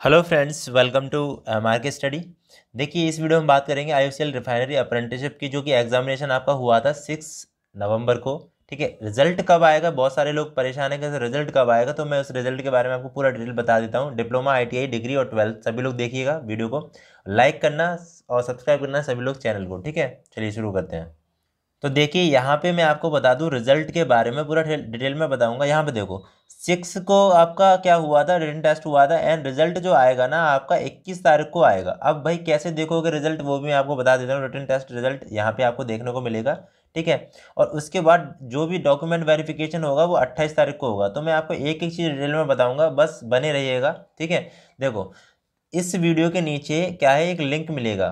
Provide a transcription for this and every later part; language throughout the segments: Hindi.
Hello friends welcome to market study देखिए, इस वीडियो में बात करेंगे आई रिफाइनरी अप्रेंटिसशिप की, जो कि एग्जामिनेशन आपका हुआ था सिक्स नवंबर को, ठीक है? रिज़ल्ट कब आएगा? बहुत सारे लोग परेशान हैं कि रिज़ल्ट कब आएगा? तो मैं उस रिज़ल्ट के बारे में आपको पूरा डिटेल बता देता हूँ। डिप्लोमा आईटीआई डिग्री और ट्वेल्थ सभी लोग देखिएगा वीडियो को। लाइक करना और सब्सक्राइब करना सभी लोग चैनल को, ठीक है? चलिए शुरू करते हैं। तो देखिए, यहाँ पे मैं आपको बता दूँ रिज़ल्ट के बारे में पूरा डिटेल में बताऊँगा। यहाँ पे देखो सिक्स को आपका क्या हुआ था? रिटर्न टेस्ट हुआ था एंड रिज़ल्ट जो आएगा ना, आपका इक्कीस तारीख को आएगा। अब भाई कैसे देखोगे रिज़ल्ट वो भी मैं आपको बता देता हूँ। रिटर्न टेस्ट रिज़ल्ट यहाँ पे आपको देखने को मिलेगा, ठीक है? और उसके बाद जो भी डॉक्यूमेंट वेरिफिकेशन होगा, वो अट्ठाईस तारीख को होगा। तो मैं आपको एक एक चीज़ डिटेल में बताऊँगा, बस बने रहिएगा, ठीक है? देखो, इस वीडियो के नीचे क्या है? एक लिंक मिलेगा।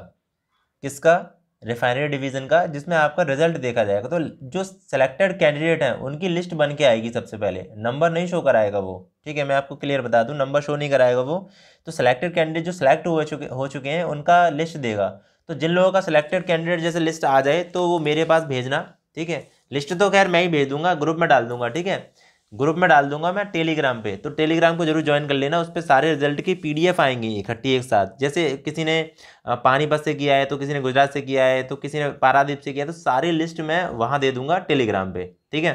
किसका? रिफाइनरी डिवीज़न का, जिसमें आपका रिज़ल्ट देखा जाएगा। तो जो सिलेक्टेड कैंडिडेट हैं, उनकी लिस्ट बन के आएगी सबसे पहले। नंबर नहीं शो कराएगा वो। ठीक है, मैं आपको क्लियर बता दूँ नंबर शो नहीं कराएगा वो। तो सिलेक्टेड कैंडिडेट जो सिलेक्ट हो चुके हो चुके हैं, उनका लिस्ट देगा। तो जिन लोगों का सिलेक्टेड कैंडिडेट जैसे लिस्ट आ जाए तो वो मेरे पास भेजना। ठीक है लिस्ट तो खैर मैं ही भेज दूँगा ग्रुप में डाल दूँगा। ठीक है ग्रुप में डाल दूँगा मैं टेलीग्राम पे। तो टेलीग्राम को ज़रूर ज्वाइन कर लेना, उस पर सारे रिज़ल्ट की पीडीएफ आएँगी इकट्ठी एक साथ। जैसे किसी ने पानीपत से किया है तो किसी ने गुजरात से किया है तो किसी ने पारादीप से किया है तो सारी लिस्ट मैं वहाँ दे दूँगा टेलीग्राम पे, ठीक है?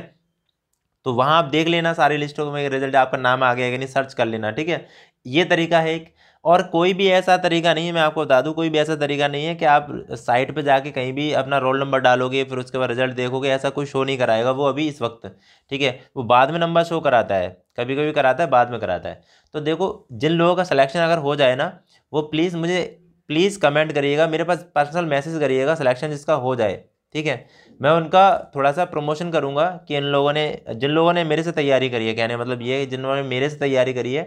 तो वहाँ आप देख लेना सारी लिस्टों में रिज़ल्ट आपका नाम आ गया कि नहीं सर्च कर लेना, ठीक है? ये तरीका है एक। और कोई भी ऐसा तरीका नहीं है, मैं आपको बता दूँ, कोई भी ऐसा तरीका नहीं है कि आप साइट पे जाके कहीं भी अपना रोल नंबर डालोगे, फिर उसके बाद रिज़ल्ट देखोगे, ऐसा कोई शो नहीं कराएगा, वो अभी इस वक्त, ठीक है? वो बाद में नंबर शो कराता है कभी कभी कराता है, बाद में कराता है। तो देखो, जिन लोगों का सिलेक्शन अगर हो जाए ना, वो प्लीज़ मुझे प्लीज़ कमेंट करिएगा, मेरे पास पर्सनल मैसेज करिएगा सिलेक्शन जिसका हो जाए, ठीक है? मैं उनका थोड़ा सा प्रमोशन करूँगा कि इन लोगों ने, जिन लोगों ने मेरे से तैयारी करी है, कहने मतलब ये जिन्होंने मेरे से तैयारी करी है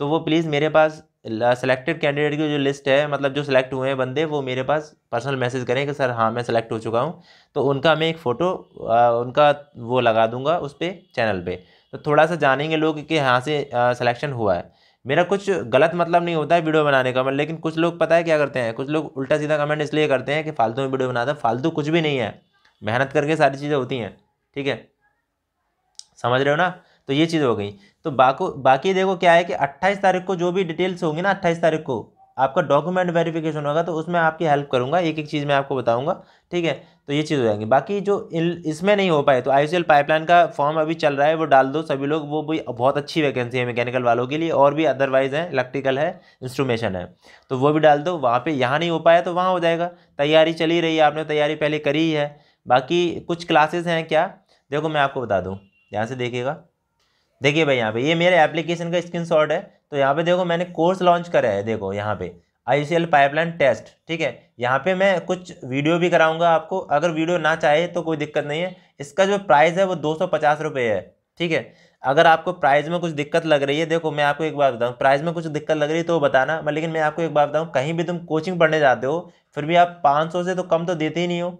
तो वो प्लीज़ मेरे पास सेलेक्टेड कैंडिडेट की जो लिस्ट है मतलब जो सिलेक्ट हुए हैं बंदे, वो मेरे पास पर्सनल मैसेज करें कि, सर हाँ मैं सेलेक्ट हो चुका हूँ। तो उनका मैं एक फ़ोटो उनका वो लगा दूँगा उस पर चैनल पे। तो थोड़ा सा जानेंगे लोग कि यहाँ से सिलेक्शन हुआ है। मेरा कुछ गलत मतलब नहीं होता है वीडियो बनाने का मतलब लेकिन कुछ लोग पता है क्या करते हैं? कुछ लोग उल्टा सीधा कमेंट इसलिए करते हैं कि फालतू में वीडियो बनाता फालतू कुछ भी नहीं है। मेहनत करके सारी चीज़ें होती हैं। ठीक है? समझ रहे हो ना? तो ये चीज़ हो गई। तो बाको, बाकी देखो क्या है कि अट्ठाईस तारीख को जो भी डिटेल्स होंगी ना अट्ठाईस तारीख को, आपका डॉक्यूमेंट वेरिफिकेशन होगा तो उसमें आपकी हेल्प करूँगा। एक एक चीज़ मैं आपको बताऊँगा, ठीक है? तो ये चीज़ हो जाएँगी। बाकी जो इसमें नहीं हो पाए तो आई पाइपलाइन का फॉर्म अभी चल रहा है, वो डाल दो सभी लोग। वो भी बहुत अच्छी वैकेंसी है मैकेनिकल वालों के लिए, और भी अदरवाइज़ है इलेक्ट्रिकल है इंस्ट्रूमेशन है। तो वो भी डाल दो, वहाँ पर यहाँ नहीं हो पाया तो वहाँ हो जाएगा। तैयारी चली रही है, आपने तैयारी पहले करी ही है। बाकी कुछ क्लासेस हैं क्या? देखो मैं आपको बता दूँ, ध्यान से देखिएगा। देखिए भाई यहाँ पे, ये मेरे एप्लीकेशन का स्क्रीनशॉट है। तो यहाँ पे देखो मैंने कोर्स लॉन्च करा है, देखो यहाँ पे। I C L pipeline test ठीक है? यहाँ पे मैं कुछ वीडियो भी कराऊँगा आपको। अगर वीडियो ना चाहे तो कोई दिक्कत नहीं है। इसका जो प्राइस है वो दो सौ है, ठीक है? अगर आपको प्राइस में कुछ दिक्कत लग रही है, देखो मैं आपको एक बात बताऊँ प्राइस में कुछ दिक्कत लग रही है तो बताना, मैं लेकिन मैं आपको एक बात बताऊँ, कहीं भी तुम कोचिंग पढ़ने जाते हो, फिर भी आप पाँच सौ से तो कम तो देते ही नहीं हो।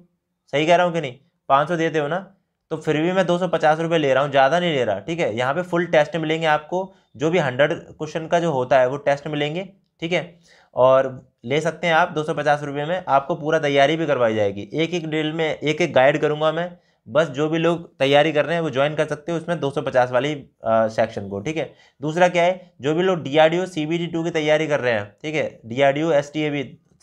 सही कह रहा हूँ कि नहीं? पाँच सौ देते हो ना? तो फिर भी मैं दो सौ ले रहा हूँ, ज़्यादा नहीं ले रहा, ठीक है? यहाँ पे फुल टेस्ट मिलेंगे आपको, जो भी हंड्रेड क्वेश्चन का जो होता है, वो टेस्ट मिलेंगे, ठीक है? और ले सकते हैं आप दो सौ में, आपको पूरा तैयारी भी करवाई जाएगी। एक एक ड्रिल में, एक एक गाइड करूँगा मैं, बस जो भी लोग तैयारी कर रहे हैं, वो ज्वाइन कर सकते हो उसमें दो सौ पचास वाली सेक्शन को, ठीक है? दूसरा क्या है, जो भी लोग D R D O C B D two की तैयारी कर रहे हैं, ठीक है? D R D O S T A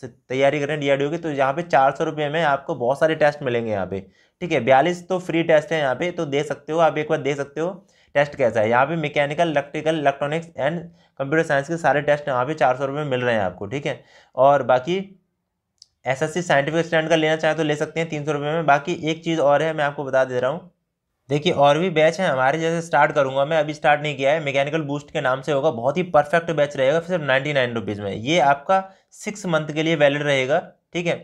तैयारी कर रहे हैं डी आर डी ओ की तो यहाँ पे चार सौ रुपये में आपको बहुत सारे टेस्ट मिलेंगे यहाँ पे। ठीक है, बयालीस तो फ्री टेस्ट है यहाँ पे तो दे सकते हो, आप एक बार दे सकते हो, टेस्ट कैसा है। यहाँ पे mechanical, electrical, electronics and computer science के सारे टेस्ट यहाँ पे चार सौ रुपये मिल रहे हैं आपको, ठीक है। और बाकी S S C scientific stand का लेना चाहें तो ले सकते हैं तीन सौ रुपये में। बाकी एक चीज़ और है, मैं आपको बता दे रहा हूँ देखिए, और भी बैच है, हमारे जैसे स्टार्ट करूँगा मैं, अभी स्टार्ट नहीं किया है मैकेनिकल बूस्ट के नाम से होगा, बहुत ही परफेक्ट बैच रहेगा, सिर्फ़ नाइन्टी नाइन रुपीज़ में। ये आपका सिक्स मंथ के लिए वैलिड रहेगा, ठीक है?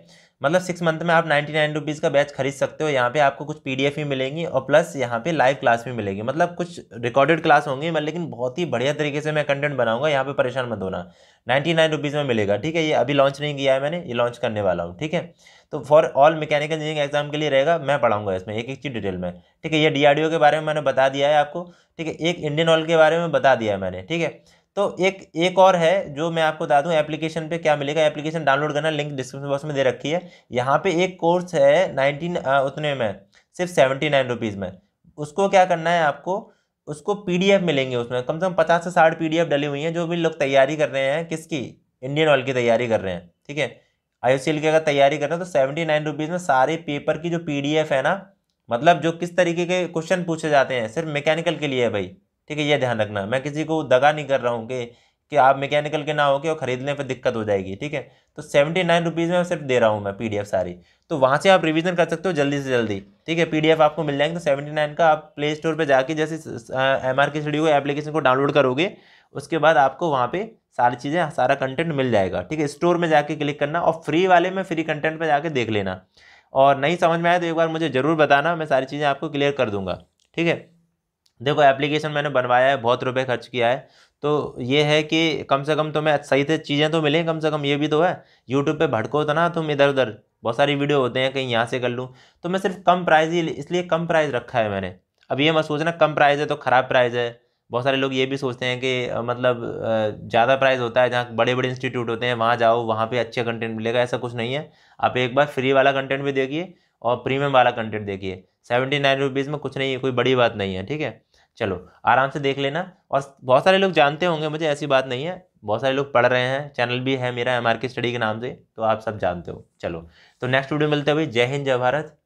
मतलब सिक्स मंथ में आप नाइन्टी नाइन रुपीज़ का बैच खरीद सकते हो। यहाँ पे आपको कुछ पीडीएफ भी मिलेंगी और प्लस यहाँ पे लाइव क्लास भी मिलेगी। मतलब कुछ रिकॉर्डेड क्लास होंगी मैं लेकिन बहुत ही बढ़िया तरीके से मैं कंटेंट बनाऊँगा। यहाँ पे परेशान मत होना। नाइन्टी नाइन रुपीज़ में मिलेगा, ठीक है? ये अभी लॉन्च नहीं किया है मैंने, ये लॉन्च करने वाला हूँ, ठीक है? तो for all mechanical engineering exam के लिए रहेगा, मैं पढ़ाऊँगा इसमें एक एक चीज़ डिटेल में, ठीक है? ये डी के बारे में मैंने बता दिया है आपको, ठीक है? एक इंडियन ऑयल के बारे में बता दिया है मैंने, ठीक है? तो एक एक और है जो मैं आपको बता दूँ एप्लीकेशन पे क्या मिलेगा? एप्लीकेशन डाउनलोड करना लिंक डिस्क्रिप्शन बॉक्स में दे रखी है। यहाँ पे एक कोर्स है नाइनटीन उतने में, सिर्फ़ सेवेंटी नाइन रुपीज़ में। उसको क्या करना है आपको? उसको पीडीएफ मिलेंगे उसमें। कम से कम पचास से साठ पीडीएफ डली हुई हैं, जो भी लोग तैयारी कर रहे हैं, किसकी? इंडियन ऑयल की तैयारी कर रहे हैं, ठीक है? आई की अगर तैयारी कर रहे हैं तो सेवेंटी नाइन रुपीज़ में सारे पेपर की जो पीडीएफ है ना मतलब जो किस तरीके के क्वेश्चन पूछे जाते हैं, सिर्फ़ मैकेनिकल के लिए है भाई। ठीक है, ये ध्यान रखना। मैं किसी को दगा नहीं कर रहा हूँ कि कि आप मैकेनिकल के ना हो और ख़रीदने पर दिक्कत हो जाएगी, ठीक है? तो सेवेंटी नाइन रुपीज़ में सिर्फ़ दे रहा हूँ मैं पीडीएफ सारी। तो वहाँ से आप रिवीजन कर सकते हो जल्दी से जल्दी, ठीक है? पीडीएफ आपको मिल जाएँगे तो सेवेंटी नाइन का आप प्ले स्टोर पर जाके जैसे M R K studio application को डाउनलोड करोगे, उसके बाद आपको वहाँ पर सारी चीज़ें, सारा कंटेंट मिल जाएगा, ठीक है? स्टोर में जाके क्लिक करना और फ्री वाले में फ्री कंटेंट पर जाके देख लेना। और नहीं समझ में आया तो एक बार मुझे ज़रूर बताना, मैं सारी चीज़ें आपको क्लियर कर दूँगा, ठीक है? देखो एप्लीकेशन मैंने बनवाया है, बहुत रुपए खर्च किया है। तो ये है कि कम से कम तुम्हें सही से चीज़ें तो मिलें, कम से कम ये भी तो है। यूट्यूब पे भड़को तो ना तुम इधर उधर। बहुत सारी वीडियो होते हैं, कहीं यहाँ से कर लूँ। तो मैं सिर्फ़ कम प्राइस ही, इसलिए कम प्राइस रखा है मैंने। अब ये मत सोचना, कम प्राइस है तो ख़राब प्राइस है। बहुत सारे लोग ये भी सोचते हैं कि मतलब ज़्यादा प्राइस होता है, जहाँ बड़े बड़े इंस्टीट्यूट होते हैं, वहाँ जाओ, वहाँ पे अच्छे कंटेंट मिलेगा, ऐसा कुछ नहीं है। आप एक बार फ्री वाला कंटेंट भी देखिए और प्रीमियम वाला कंटेंट देखिए। सेवेंटी नाइन रुपीज़ में कुछ नहीं है, कोई बड़ी बात नहीं है, ठीक है? चलो, आराम से देख लेना। और बहुत सारे लोग जानते होंगे मुझे, ऐसी बात नहीं है। बहुत सारे लोग पढ़ रहे हैं, चैनल भी है मेरा एम स्टडी के नाम से तो आप सब जानते हो। चलो तो नेक्स्ट वीडियो मिलते हुए जय हिंद, जय भारत।